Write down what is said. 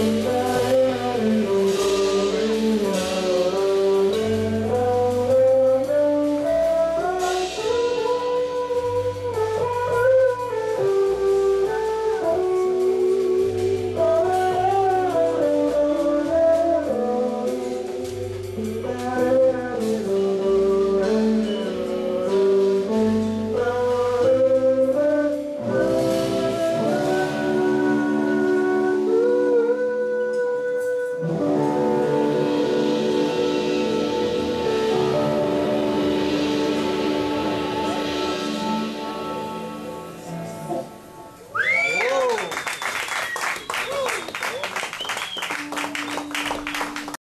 December